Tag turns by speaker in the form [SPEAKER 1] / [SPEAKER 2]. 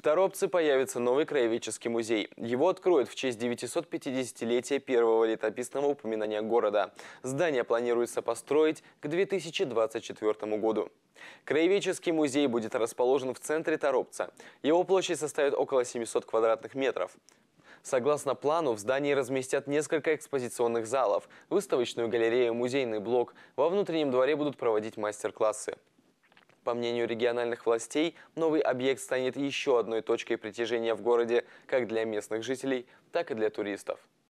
[SPEAKER 1] В Торопце появится новый краеведческий музей. Его откроют в честь 950-летия первого летописного упоминания города. Здание планируется построить к 2024 году. Краеведческий музей будет расположен в центре Торопца. Его площадь составит около 700 квадратных метров. Согласно плану, в здании разместят несколько экспозиционных залов, выставочную галерею, музейный блок. Во внутреннем дворе будут проводить мастер-классы. По мнению региональных властей, новый объект станет еще одной точкой притяжения в городе как для местных жителей, так и для туристов.